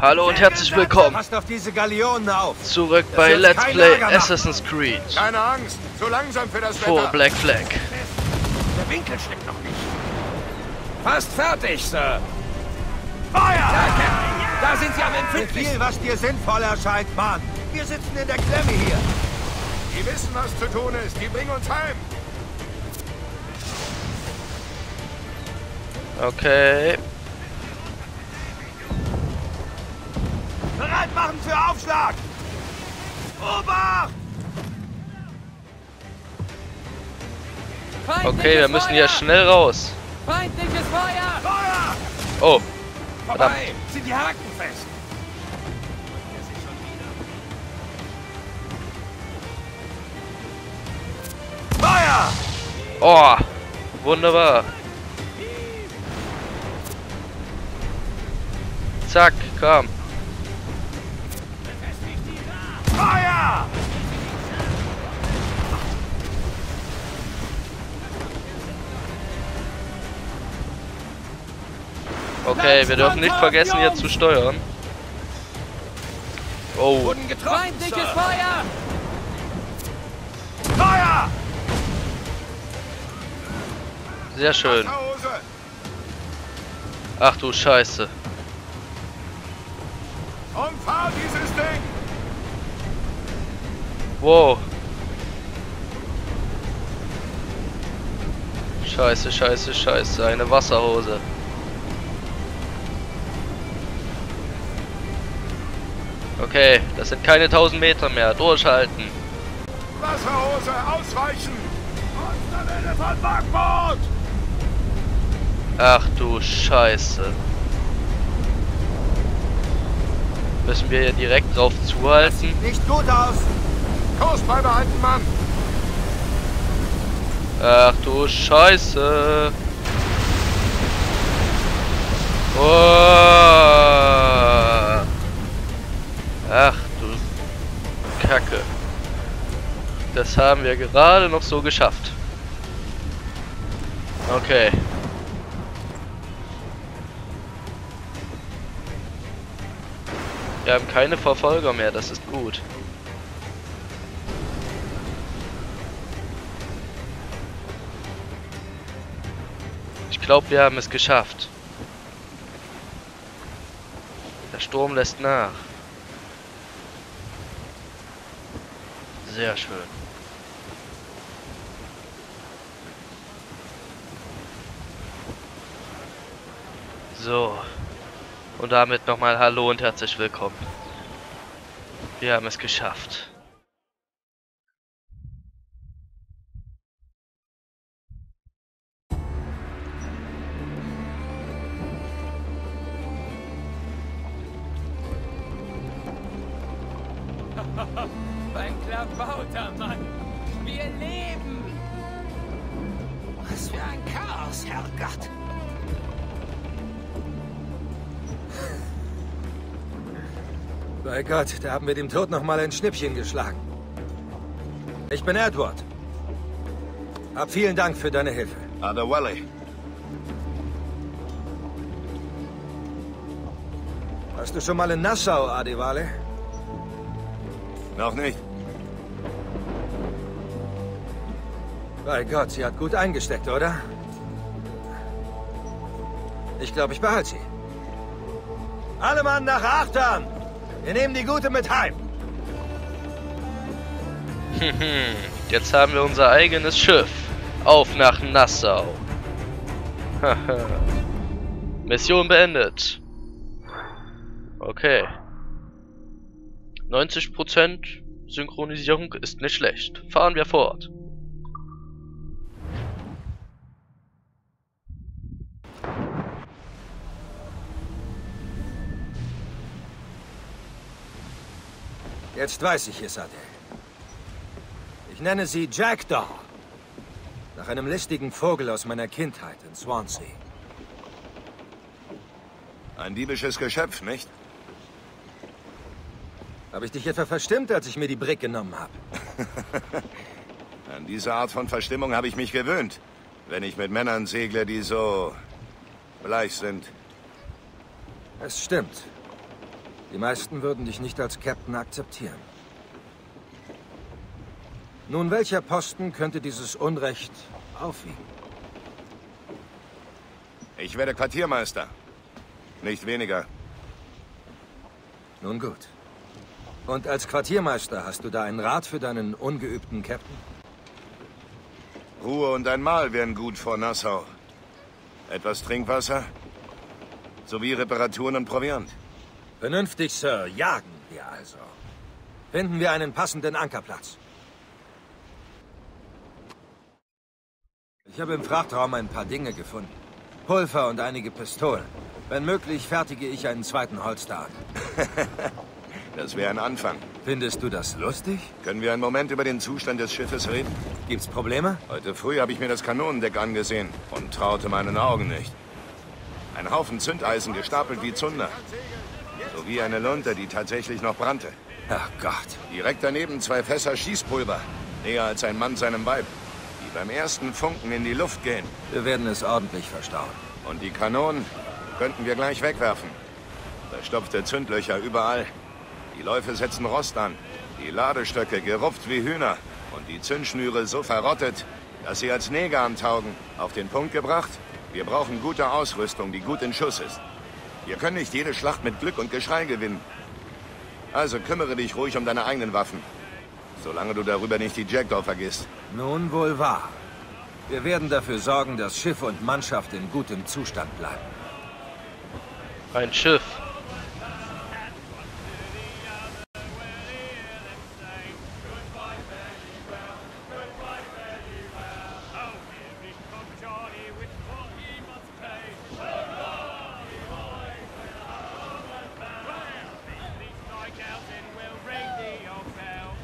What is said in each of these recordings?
Hallo und herzlich willkommen Passt auf diese Galeonen auf. zurück bei Let's Play. Assassin's Creed Keine Angst, zu langsam für das vor Wetter. Black Flag. Der Winkel steckt noch nicht. Fast fertig, Sir. Feuer! Da sind sie am empfindlichsten. Viel, was dir sinnvoll erscheint, Mann. Wir sitzen in der Klemme hier. Die wissen, was zu tun ist. Die bringen uns heim. Okay, Bereit machen für Aufschlag. Obacht! okay, wir müssen hier schnell raus. Feindliches Feuer! Feuer! Oh, Vorbei! Sind die Haken fest? Feuer! oh, wunderbar. Zack, komm. Okay, wir dürfen nicht vergessen hier zu steuern. Oh, Wurden getroffen. Feuer! Feuer! sehr schön. Ach du Scheiße. Und fahr dieses Ding. Wow. Scheiße, scheiße, scheiße. Eine Wasserhose. Okay, das sind keine 1000 Meter mehr. Durchhalten. Wasserhose, ausweichen. Monsterwelle von Backbord. Ach du Scheiße. Müssen wir hier direkt drauf zuhalten? Nicht gut aus. Kurs beibehalten, Mann. Ach du Scheiße. Oh. Ach du Kacke. Das haben wir gerade noch so geschafft. Okay. Wir haben keine Verfolger mehr, das ist gut. Ich glaube, wir haben es geschafft. Der Sturm lässt nach. Sehr schön. So. Und damit nochmal Hallo und herzlich willkommen. Wir haben es geschafft. Bei Gott, da haben wir dem Tod noch mal ein Schnippchen geschlagen. Ich bin Edward. Hab vielen Dank für deine Hilfe. Adewale. Warst du schon mal in Nassau, Adewale? Noch nicht. Bei Gott, sie hat gut eingesteckt, oder? Ich glaube, ich behalte sie. Alle Mann nach Achtern! Wir nehmen die Gute mit heim. Jetzt haben wir unser eigenes Schiff. Auf nach Nassau. Mission beendet. Okay. 90% Synchronisierung ist nicht schlecht. Fahren wir fort. Jetzt weiß ich es, Adele. Ich nenne sie Jackdaw. Nach einem listigen Vogel aus meiner Kindheit in Swansea. Ein diebisches Geschöpf, nicht? Habe ich dich etwa verstimmt, als ich mir die Brick genommen habe? An diese Art von Verstimmung habe ich mich gewöhnt. Wenn ich mit Männern segle, die so bleich sind. Es stimmt. Die meisten würden dich nicht als Captain akzeptieren. Nun, welcher Posten könnte dieses Unrecht aufwiegen? Ich werde Quartiermeister. Nicht weniger. Nun gut. Und als Quartiermeister hast du da einen Rat für deinen ungeübten Captain? Ruhe und ein Mahl wären gut vor Nassau. Etwas Trinkwasser sowie Reparaturen und Proviant. Vernünftig, Sir. Jagen wir also. Finden wir einen passenden Ankerplatz. Ich habe im Frachtraum ein paar Dinge gefunden. Pulver und einige Pistolen. Wenn möglich, fertige ich einen zweiten Holster an. Das wäre ein Anfang. Findest du das lustig? Können wir einen Moment über den Zustand des Schiffes reden? Gibt's Probleme? Heute früh habe ich mir das Kanonendeck angesehen und traute meinen Augen nicht. Ein Haufen Zündeisen gestapelt wie Zunder. Sowie eine Lunte, die tatsächlich noch brannte. Ach Gott. Direkt daneben zwei Fässer Schießpulver. Näher als ein Mann seinem Weib. Die beim ersten Funken in die Luft gehen. Wir werden es ordentlich verstauen. Und die Kanonen könnten wir gleich wegwerfen. Verstopfte Zündlöcher überall. Die Läufe setzen Rost an. Die Ladestöcke gerupft wie Hühner. Und die Zündschnüre so verrottet, dass sie als Neger antaugen. Auf den Punkt gebracht? Wir brauchen gute Ausrüstung, die gut in Schuss ist. Wir können nicht jede Schlacht mit Glück und Geschrei gewinnen. Also kümmere dich ruhig um deine eigenen Waffen. Solange du darüber nicht die Jackdaw vergisst. Nun wohl wahr. Wir werden dafür sorgen, dass Schiff und Mannschaft in gutem Zustand bleiben. Ein Schiff.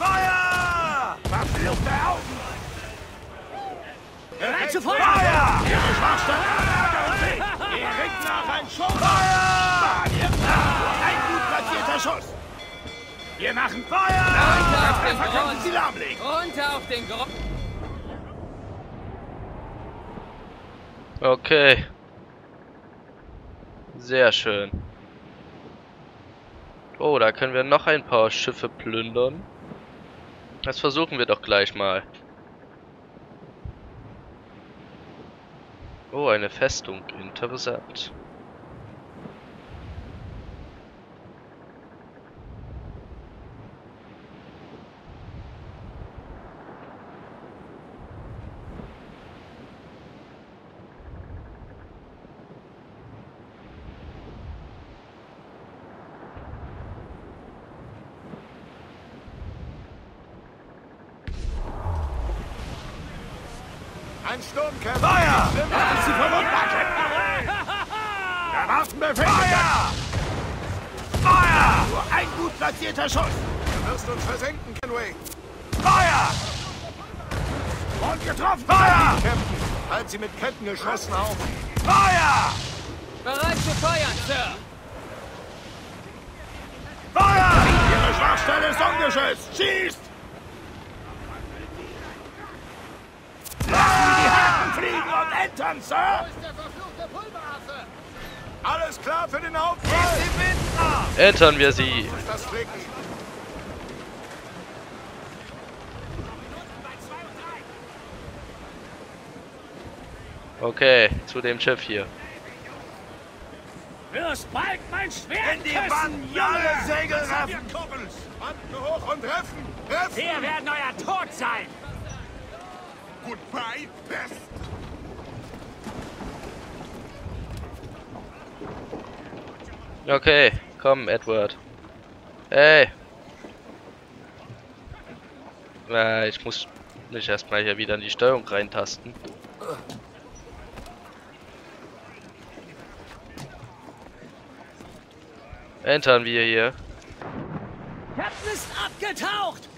Feuer! Macht die Luft der Augen! Bereit zu feuern! Feuer! Ihre Schwachstelle ärgern Sie! Ihr ringt nach ein Schuss! Feuer! Ein gut platzierter Schuss! Wir machen Feuer! Auf den Treffer könnte Sie Grund! lahmlegen! Runter auf den Grund! Okay. Sehr schön. Oh, da können wir noch ein paar Schiffe plündern. Das versuchen wir doch gleich mal. Oh, eine Festung. Interessant. Ein Sturmkämpfer! Feuer! Macht Sie verwundbar, Captain! Der Waffenbefehl! Feuer! Feuer! Nur ein gut platzierter Schuss! Du wirst uns versenken, Kenway! Feuer! Und getroffen! Feuer! Captain, halt sie mit Ketten geschossen auf! Feuer! Bereit zu feuern, Sir! Feuer! Ihre Schwachstelle ist ungeschützt! Schießt! Lassen Sie die Haken fliegen und entern, Sir! Alles klar für den Hauptfall! Entern wir sie! Okay, zu dem Schiff hier. Wirst bald mein Schwert In die Wand, alle Segel raffen! Banden hoch und treffen! Treffen! Wir werden euer Tod sein! Goodbye, Pest! Okay, komm, Edward. Hey! Äh, ich muss mich erstmal hier wieder in die Steuerung reintasten. Entern wir hier. Captain ist abgetaucht!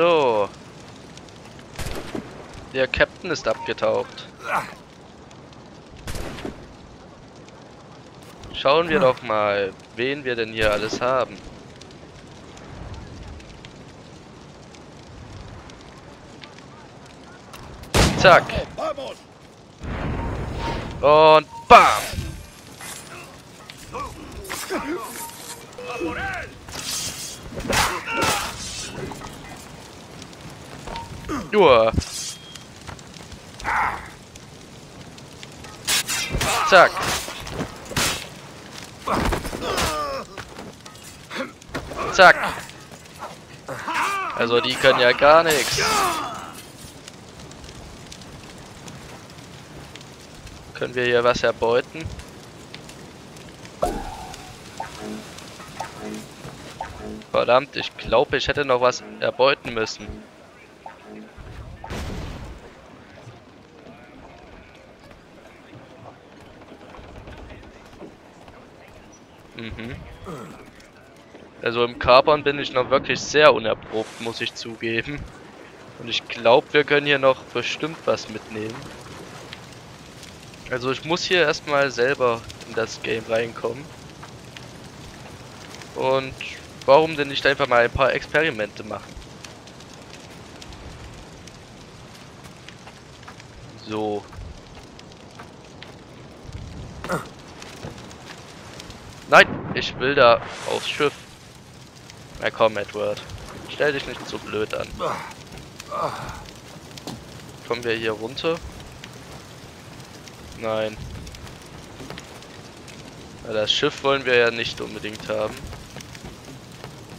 So. Der Captain ist abgetaucht. Schauen wir ah. doch mal, wen wir denn hier alles haben. Zack. Oh, Und bam. Nur. Zack. Zack. Also die können ja gar nichts. Können wir hier was erbeuten? Verdammt, ich glaube, ich hätte noch was erbeuten müssen. Mhm. Also im Kapern bin ich noch wirklich sehr unerprobt, muss ich zugeben. Und ich glaube, wir können hier noch bestimmt was mitnehmen. Also ich muss hier erstmal selber in das Game reinkommen. Und warum denn nicht einfach mal ein paar Experimente machen? So. Nein, ich will da aufs Schiff. Na komm, Edward. Stell dich nicht so blöd an. Kommen wir hier runter? Nein. Na, das Schiff wollen wir ja nicht unbedingt haben.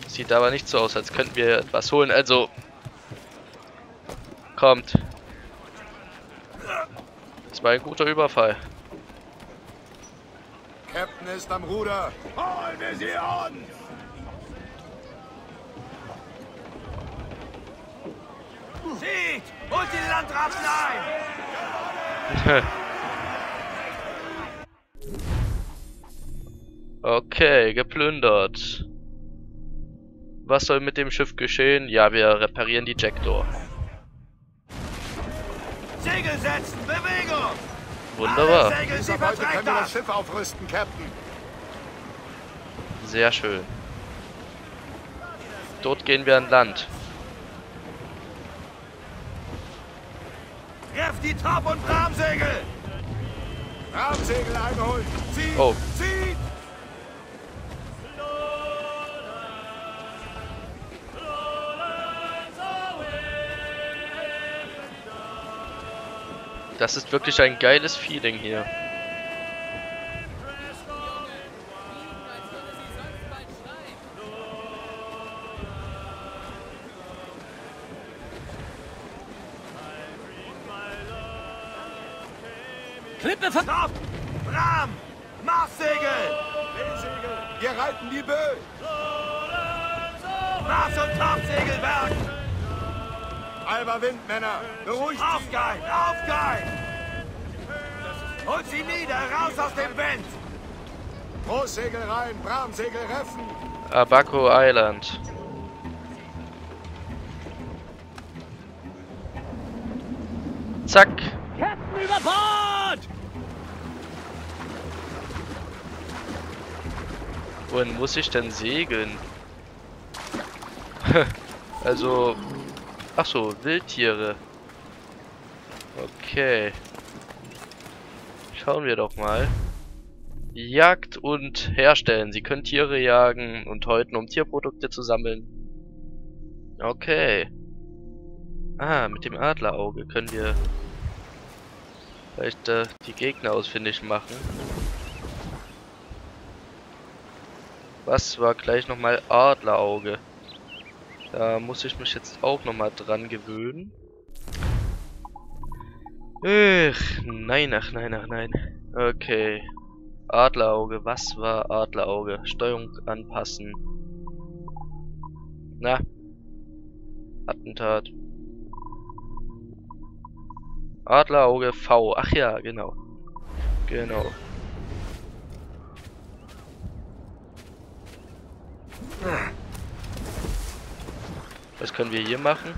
Sieht aber nicht so aus, als könnten wir etwas holen. Also... Kommt. Das war ein guter Überfall. Captain ist am Ruder. Holen wir sie an! Sieht! Holt die Landratten ein! okay, geplündert. Was soll mit dem Schiff geschehen? Ja, wir reparieren die Jackdoor. Segel setzen! Bewegung! Wunderbar. Alle Segel, sie Ab heute können verträgt wir das das! Schiff aufrüsten, Captain. Sehr schön. Dort gehen wir an Land. Treff die Top- und Bramsegel! Rahmsegel einholen. Zieht! Oh. Zieht! Das ist wirklich ein geiles Feeling hier. Halber Wind, Männer. Beruhigt sie. Aufgeil! Aufgeil! Holt sie nieder! Raus aus dem Wind! Großsegel rein. Bramsegel reffen. Abaco Island. Zack. Captain über Bord! Wohin muss ich denn segeln? also... Ach so, Wildtiere. Okay. Schauen wir doch mal. Jagd und herstellen. Sie können Tiere jagen und häuten, um Tierprodukte zu sammeln. Okay. Ah, mit dem Adlerauge können wir vielleicht äh, die Gegner ausfindig machen. Was war gleich nochmal Adlerauge? Da muss ich mich jetzt auch nochmal dran gewöhnen. Ach, nein, ach nein, ach nein. Okay. Adlerauge, was war Adlerauge? Steuerung anpassen. Na. Attentat. Adlerauge V. Ach ja, genau. Genau. Was können wir hier machen?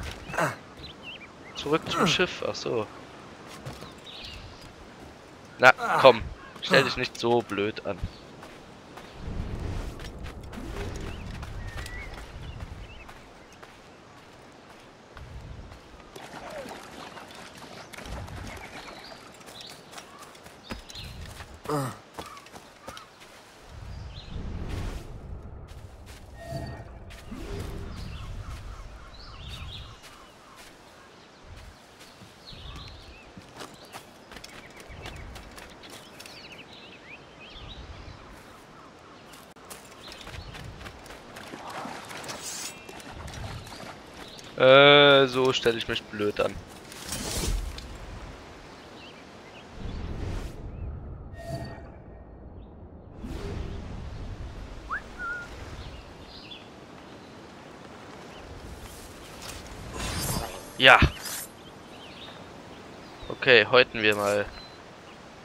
Zurück zum Schiff. Ach so. Na, komm. Stell dich nicht so blöd an. Ugh. Äh, so stelle ich mich blöd an. Ja. Okay, häuten wir mal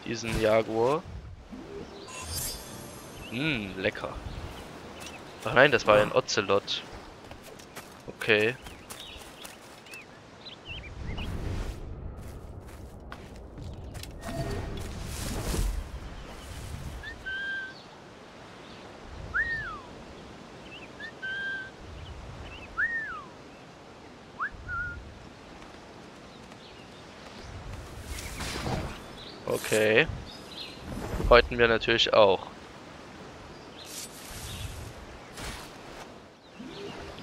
diesen Jaguar. Hm, lecker. Ach nein, das war ein Ocelot. Okay. Okay. Häuten wir natürlich auch.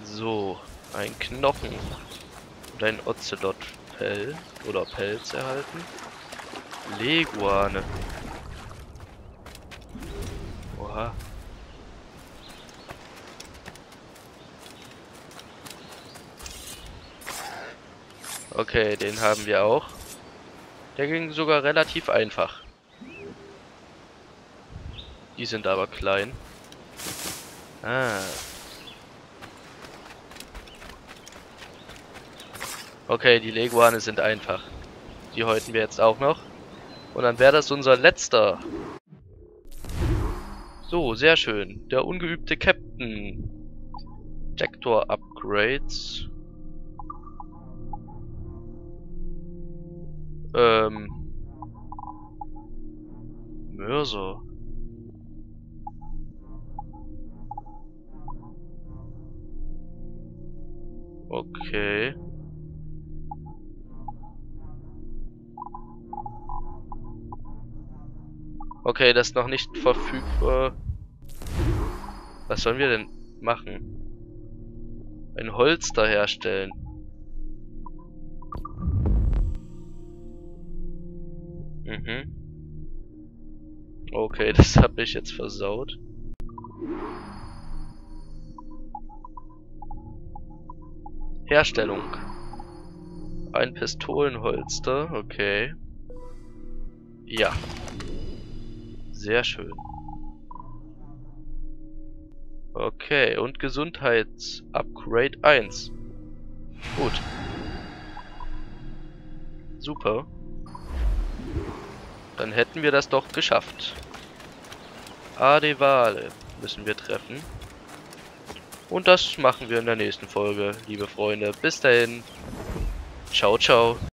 So, ein Knochen und ein Ocelot-Fell oder Pelz erhalten. Leguane. Oha. Okay, den haben wir auch. Der ging sogar relativ einfach. Die sind aber klein. Ah. Okay, die Leguane sind einfach. Die häuten wir jetzt auch noch. Und dann wäre das unser letzter. So, sehr schön. Der ungeübte Captain. Vector Upgrades. Ähm. Mörser. Okay. Okay, das ist noch nicht verfügbar. Was sollen wir denn machen? Ein Holster herstellen. Mhm. Okay, das habe ich jetzt versaut. Herstellung. Ein Pistolenholster, okay. Ja. Sehr schön. Okay, und Gesundheits-Upgrade 1. Gut. Super. Dann hätten wir das doch geschafft. Adevale müssen wir treffen. Und das machen wir in der nächsten Folge, liebe Freunde. Bis dahin. Ciao, ciao.